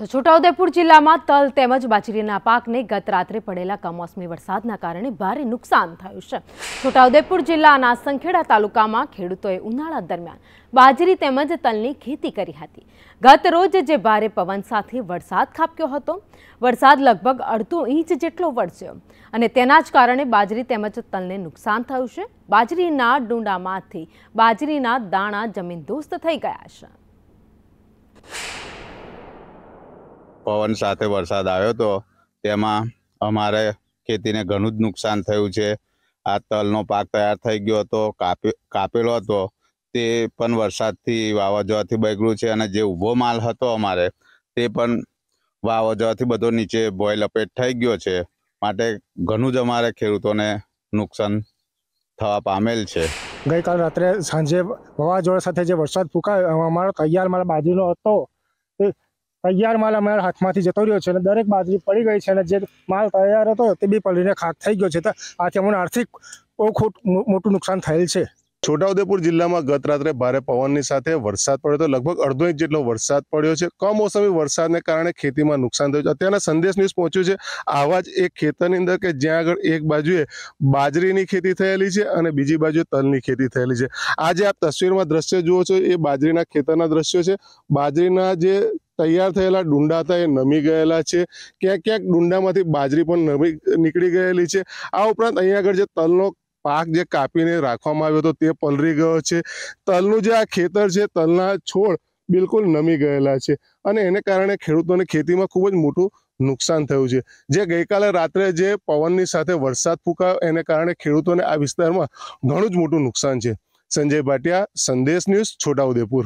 તો છોટાઉદેપુર જિલ્લામાં તલ તેમજ બાજરીના પાકને ગત રાત્રે પડેલા કમોસમી વરસાદના કારણે ભારે નુકસાન થયું છે. છોટાઉદેપુર જિલ્લાના સંખેડા તાલુકામાં ખેડૂતોએ ઉનાળા દરમિયાન બાજરી તેમજ તલની ખેતી કરી હતી. ગત રોજ જે ભારે પવન સાથે વરસાદ ખાબક્યો હતો, વરસાદ લગભગ અડધો ઇંચ જેટલો વરસ્યો અને તેના જ કારણે બાજરી તેમજ તલને નુકસાન થયું છે. બાજરીના ડુંડામાંથી બાજરીના દાણા જમીનદોસ્ત થઈ ગયા છે. પવન સાથે વરસાદ આવ્યો હતો તેમાં અમારે ખેતીને ઘણું જ નુકસાન થયું છે. આ તલનો પાક તૈયાર થઈ ગયો હતો, કાપી, કાપેલો હતો. તે પણ વરસાદથી વાવાઝોડાથી બગડ્યું છે અને જે ઊભો માલ હતો અમારે, તે પણ વાવાઝોડાથી બધો નીચે ભોય લપેટ થઈ ગયો છે. માટે ઘણું જ અમારે ખેડૂતોને નુકસાન થવા પામેલ છે. ગઈકાલ રાત્રે સાંજે વાવાઝોડા સાથે જે વરસાદ ફૂંકાયો, અમારો તૈયાર માલ બાજુનો હતો, તે તૈયાર માલ અમારા હાથમાંથી જતો રહ્યો છે અને દરેક બાજરી પડી ગઈ છે અને જે માલ તૈયાર હતો તે બી પડીને ખાક થઈ ગયો છે. તો આથી અમને આર્થિક બહુ મોટું નુકસાન થયેલ છે. છોટાઉદેપુર જિલ્લામાં ગત રાત્રે ભારે પવનની સાથે વરસાદ પડ્યો તો લગભગ અડધો ઇંચ જેટલો વરસાદ પડ્યો છે. કમોસમી વરસાદને કારણે ખેતીમાં નુકસાન થયું છે. અત્યારના સંદેશ ન્યૂઝ પહોંચ્યું છે. આવા જ એક ખેતરની અંદર કે જ્યાં આગળ એક બાજુએ બાજરીની ખેતી થયેલી છે અને બીજી બાજુએ તલની ખેતી થયેલી છે. આજે આપ તસવીરમાં દ્રશ્ય જુઓ છો. એ બાજરીના ખેતરના દ્રશ્યો છે. બાજરીના જે તૈયાર થયેલા ડુંડા હતા નમી ગયેલા છે. ક્યાંક ક્યાંક ડુંડામાંથી બાજરી પણ નમી નીકળી ગયેલી છે. આ ઉપરાંત અહીંયા આગળ જે તલનો પાક જે કાપીને રાખવામાં આવ્યો હતો, તે પલરી ગયો છે. તલનું જે આ ખેતર છે, તલના છોડ બિલકુલ નમી ગયેલા છે અને એને કારણે ખેડૂતોને ખેતીમાં ખૂબ જ મોટું નુકસાન થયું છે. જે ગઈકાલે રાત્રે જે પવનની સાથે વરસાદ ફૂંકાયો, એને કારણે ખેડૂતોને આ વિસ્તારમાં ઘણું જ મોટું નુકસાન છે. સંજય ભાટિયા, સંદેશ ન્યૂઝ છોટાઉદેપુર.